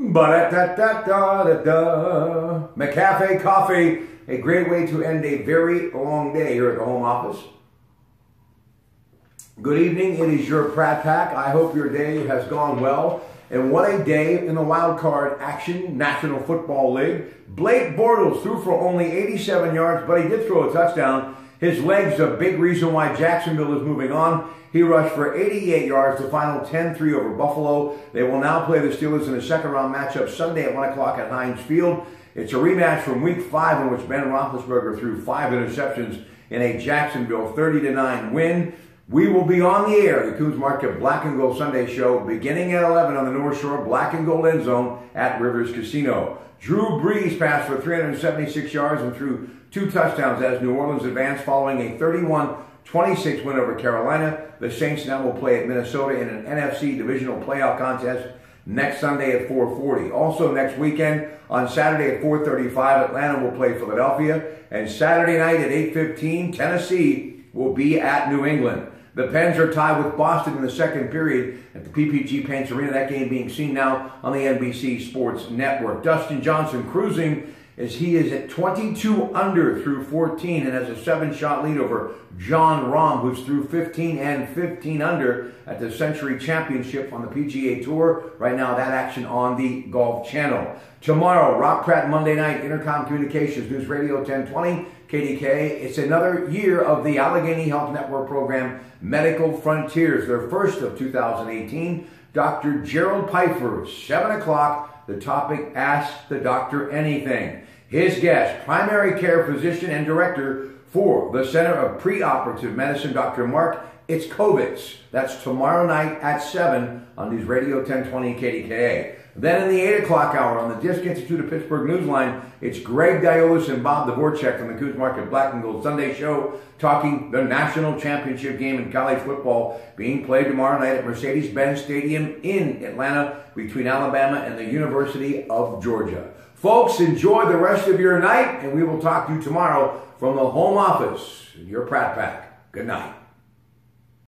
Ba da da da da da. McCafe Coffee, a great way to end a very long day here at the home office. Good evening. It is your Pratte Pack. I hope your day has gone well. And what a day in the wild card action, National Football League. Blake Bortles threw for only 87 yards, but he did throw a touchdown. His legs, a big reason why Jacksonville is moving on. He rushed for 88 yards, the final 10-3 over Buffalo. They will now play the Steelers in a second round matchup Sunday at 1 o'clock at Heinz Field. It's a rematch from week five in which Ben Roethlisberger threw five interceptions in a Jacksonville 30-9 win. We will be on the air, the Kuhn's Market Black and Gold Sunday Show, beginning at 11 on the North Shore Black and Gold End Zone at Rivers Casino. Drew Brees passed for 376 yards and threw two touchdowns as New Orleans advanced following a 31-26 win over Carolina. The Saints now will play at Minnesota in an NFC divisional playoff contest next Sunday at 4:40. Also next weekend on Saturday at 4:35, Atlanta will play Philadelphia, and Saturday night at 8:15, Tennessee will be at New England. The Pens are tied with Boston in the second period at the PPG Paints Arena. That game being seen now on the NBC Sports Network. Dustin Johnson cruising as he is at 22 under through 14 and has a seven shot lead over Jon Rahm, who's through 15 and 15 under at the Sentry Championship on the PGA Tour. Right now, that action on the Golf Channel. Tomorrow, Rob Pratte Monday night, Intercom Communications, News Radio 1020, KDK. It's another year of the Allegheny Health Network program, Medical Frontiers, their first of 2018. Dr. Gerald Pfeiffer, 7 o'clock. The topic, Ask the Doctor Anything. His guest, primary care physician and director for the Center of Preoperative Medicine, Dr. Mark Itzkovitz. That's tomorrow night at 7 on News Radio 1020 KDKA. Then in the 8 o'clock hour on the Disc Institute of Pittsburgh Newsline, it's Greg Diolis and Bob Dvorak from the Kuhn's Market Black and Gold Sunday Show talking the national championship game in college football being played tomorrow night at Mercedes-Benz Stadium in Atlanta between Alabama and the University of Georgia. Folks, enjoy the rest of your night, and we will talk to you tomorrow from the home office, in your Pratte Pack. Good night.